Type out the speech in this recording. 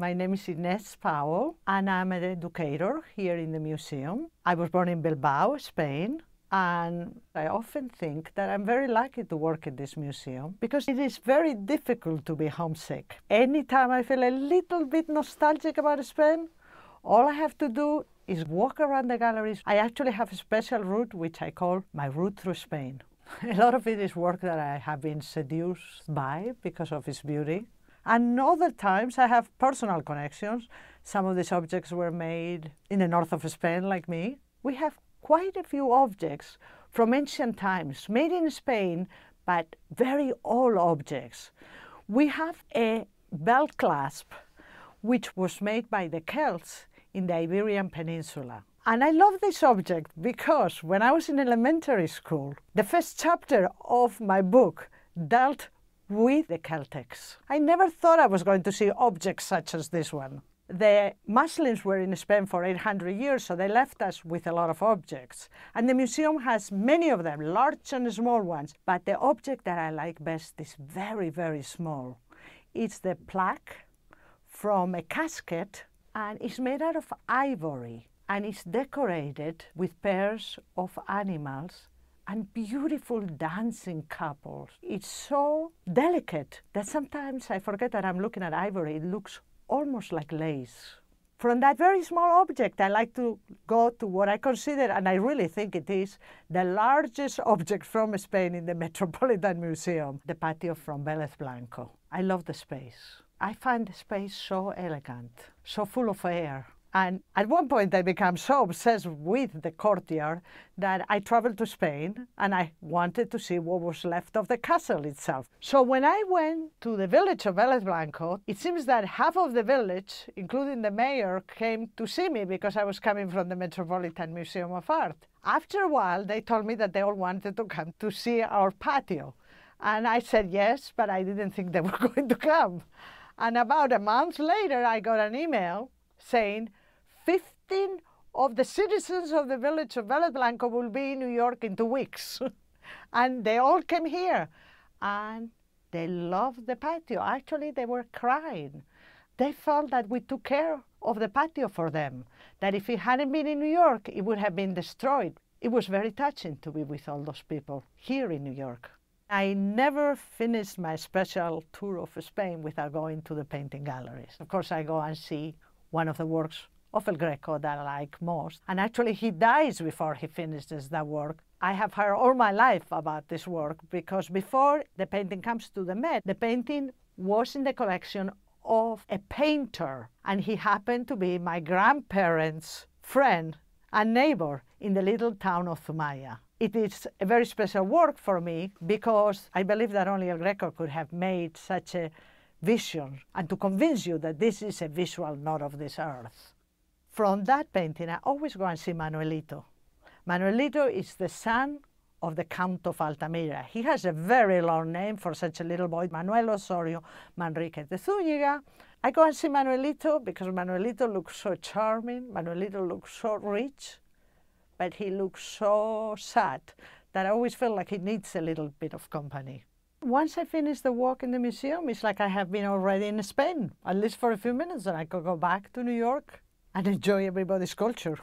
My name is Inés Powell, and I'm an educator here in the museum. I was born in Bilbao, Spain, and I often think that I'm very lucky to work in this museum because it is very difficult to be homesick. Anytime I feel a little bit nostalgic about Spain, all I have to do is walk around the galleries. I actually have a special route which I call my route through Spain. A lot of it is work that I have been seduced by because of its beauty. And other times I have personal connections. Some of these objects were made in the north of Spain, like me. We have quite a few objects from ancient times made in Spain, but very old objects. We have a belt clasp which was made by the Celts in the Iberian Peninsula. And I love this object because when I was in elementary school, the first chapter of my book dealt with the Celtics. I never thought I was going to see objects such as this one. The Muslims were in Spain for 800 years, so they left us with a lot of objects. And the museum has many of them, large and small ones. But the object that I like best is very, very small. It's the plaque from a casket, and it's made out of ivory, and it's decorated with pairs of animals and beautiful dancing couples. It's so delicate that sometimes I forget that I'm looking at ivory. It looks almost like lace. From that very small object, I like to go to what I consider, and I really think it is, the largest object from Spain in the Metropolitan Museum, the patio from Vélez Blanco. I love the space. I find the space so elegant, so full of air. And at one point, I became so obsessed with the courtyard that I traveled to Spain and I wanted to see what was left of the castle itself. So when I went to the village of Vélez Blanco, it seems that half of the village, including the mayor, came to see me because I was coming from the Metropolitan Museum of Art. After a while, they told me that they all wanted to come to see our patio. And I said yes, but I didn't think they were going to come. And about a month later, I got an email saying, 15 of the citizens of the village of Vélez Blanco will be in New York in two weeks. and they all came here. And they loved the patio. Actually, they were crying. They felt that we took care of the patio for them, that if it hadn't been in New York, it would have been destroyed. It was very touching to be with all those people here in New York. I never finished my special tour of Spain without going to the painting galleries. Of course, I go and see one of the works of El Greco that I like most. And actually, he dies before he finishes that work. I have heard all my life about this work because before the painting comes to the Met, the painting was in the collection of a painter, and he happened to be my grandparents' friend and neighbor in the little town of Zumaya. It is a very special work for me because I believe that only El Greco could have made such a vision and to convince you that this is a visual not of this earth. From that painting, I always go and see Manuelito. Manuelito is the son of the Count of Altamira. He has a very long name for such a little boy, Manuel Osorio Manrique de Zúñiga. I go and see Manuelito because Manuelito looks so charming, Manuelito looks so rich, but he looks so sad that I always feel like he needs a little bit of company. Once I finish the walk in the museum, it's like I have been already in Spain, at least for a few minutes, and I could go back to New York and enjoy everybody's culture.